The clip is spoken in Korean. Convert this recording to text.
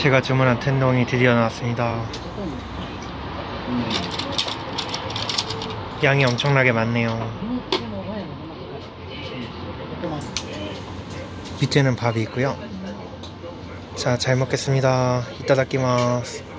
제가 주문한 텐동이 드디어 나왔습니다. 양이 엄청나게 많네요. 밑에는 밥이 있고요. 자, 잘 먹겠습니다. 이따 닦기마스.